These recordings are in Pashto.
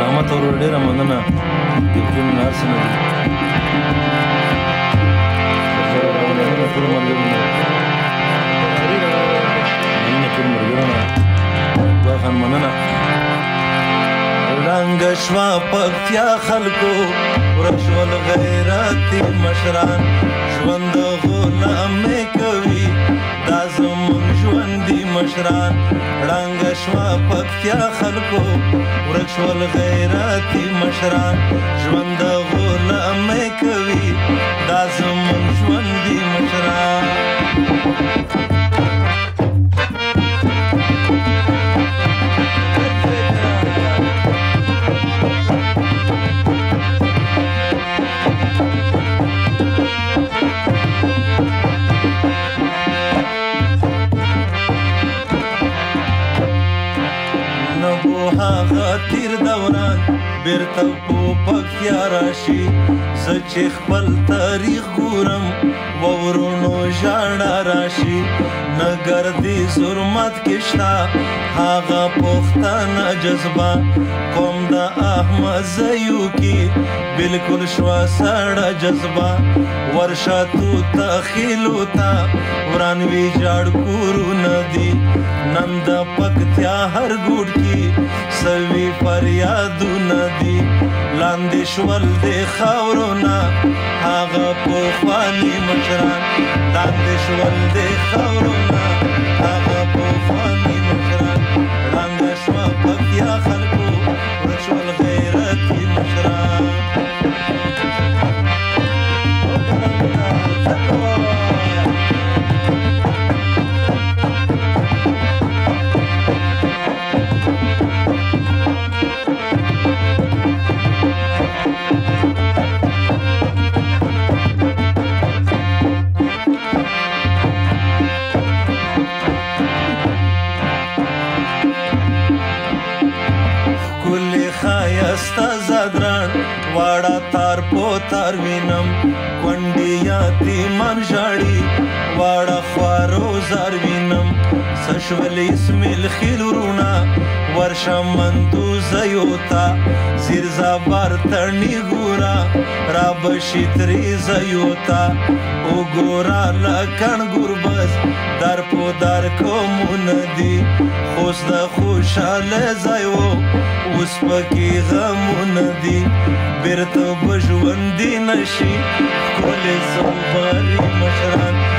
رحمت ورور ډېره مننه د فلم نه هر څه نه دي ټولو ملګرو مننه ټولو ملګرو نه دعا خان مننه رنګ شوا پکتیا خلکو ورک شول غیرتي مشران ژوند غلام مې کړ مشران ړنګ شوا پکتیا خلکو ورک شول غیرتي مشران ژوند غلام کوي دا زمون ژوند دي مشران Thank you. خاطر دوران بیرته په پکتیا راشي زه چې خپل تاریخ ګورم وورونو ژړا راشي نګر دې زرمت کې شتا هغه پښتنه جذبه کوم د احمد زيو کې بالکل شوا سړه جذبه ورشه تو تخیل وتا ورانوي جاړ کورو ندي نن د پکتیا هر ګوډ کې سوي یادونه دي لاندې شول د خاورونه هغه په خواني مشران لاندې شول د خاورونه ښایسته زدران واړه تار په تار وینم کونډې یتیمان ژاړي واړه خوارو زار وینم سشول اسمیل خیلورونا ورشا مندو زیوتا زیر زبر ترنی گورا را بشی تری زیوتا او گورا لکن گربز در پو در کمون دی خوز د خوشحال زیو اوس پکی غمون دی بیرته بژوندی نشي کلی زوباری مشران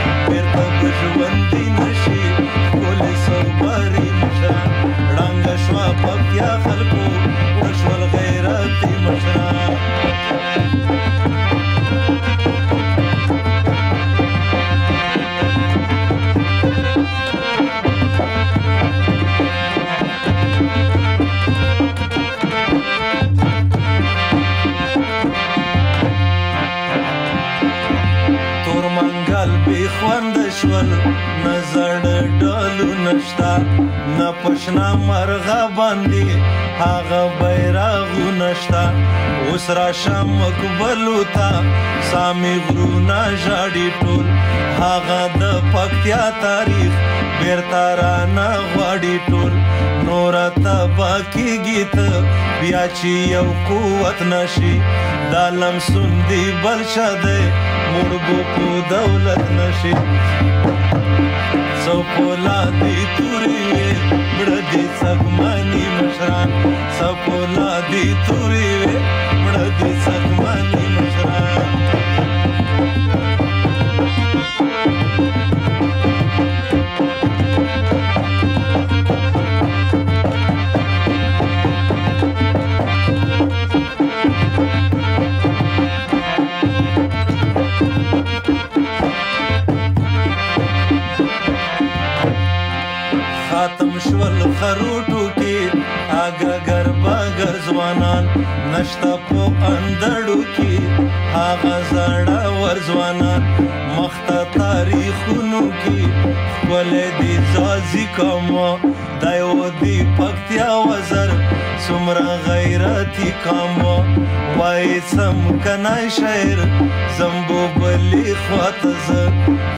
شول نه زړه ډالو نشتا نه پښنا مرغه باندې هغه نشتا اوس راشم مقبلو تا سامي غرونا ژاړي ټول هاغه د پکتیا تاریخ بیرته را نه غواړي ټول نور ته باقی گیت بیا چې یو قوت نشي دالم سندي بلشه ده مړ بو کو دولت نشي څو پولا دي تورې بړ دي خاتم شول خروټو کې هاګه ګربا ګرځوانان نشتا په اندړو کې هاګه زړه ورځوانان مخته تاریخونو کې ولې دي ځازي کوم دایو دی پکتیا وزر سمرا غیرتی کاما وای سم کنا شعر زمبو بلی خواتزه